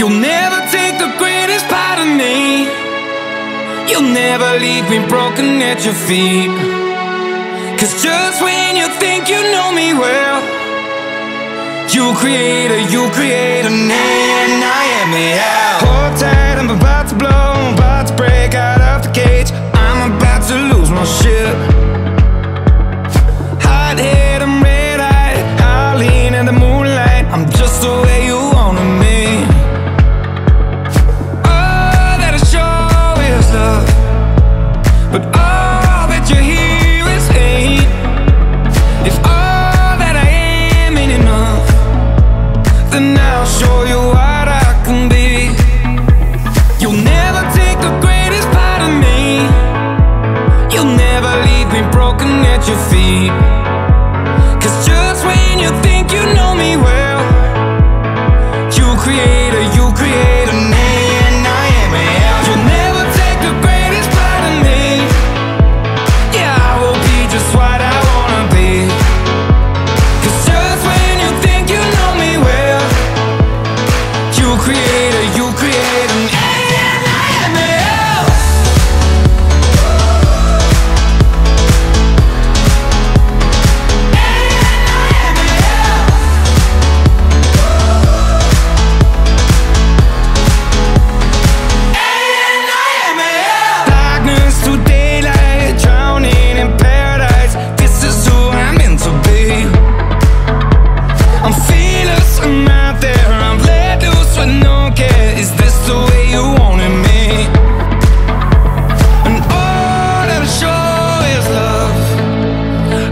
You'll never take the greatest part of me. You'll never leave me broken at your feet. Cause just when you think you know me well, you create a, you create a me, and I am the owl. Hold tight, I'm about to blow, I'm about to break out of the cage. I'm about to lose my shit. But all that you hear is hate. If all that I am ain't enough, then I'll show you what I can be. You'll never take the greatest part of me. You'll never leave me broken at your feet. Cause just when you think you know me well,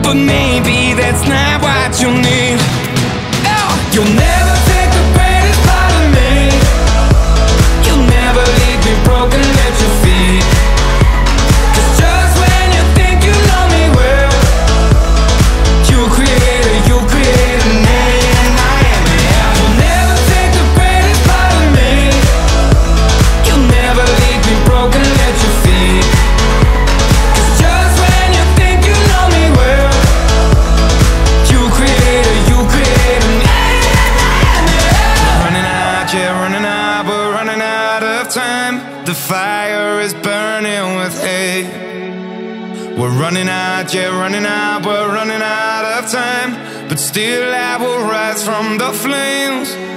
but maybe fire is burning with hate. We're running out, yeah, running out, we're running out of time. But still, I will rise from the flames.